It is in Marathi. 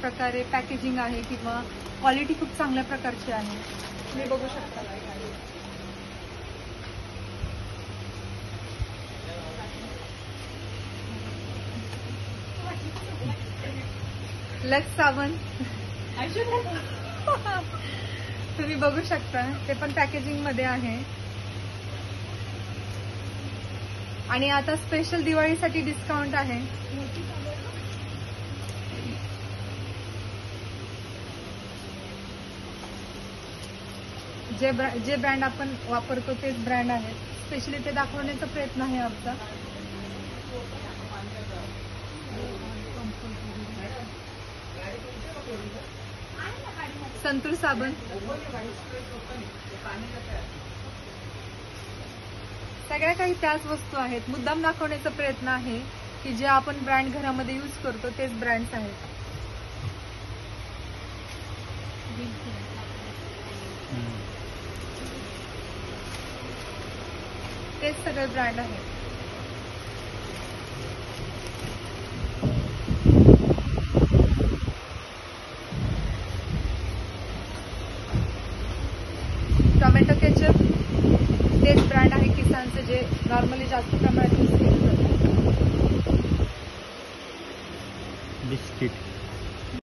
प्रकारे पॅकेजिंग आहे किंवा क्वालिटी खूप चांगल्या प्रकारची आहे. तुम्ही बघू शकता. लक्स साबण. तुम्ही बघू शकता ते पण पॅकेजिंगमध्ये आहे. आणि आता स्पेशल दिवाळीसाठी डिस्काउंट आहे. जे जे ब्रँड आपण वापरतो तेच ब्रँड आहेत. स्पेशली ते दाखवण्याचा प्रयत्न आहे आमचा. संतूर साबण. सगळ्या काही त्याच वस्तू आहेत. मुद्दाम दाखवण्याचा प्रयत्न आहे की जे आपण ब्रँड घरामध्ये यूज करतो तेच ब्रँड्स आहेत. तेच सगळे ब्रँड आहेत टोमॅटो केचप तेच ब्रँड आहे किसानचे जे नॉर्मली जास्त प्रमाणात यूज बिस्किट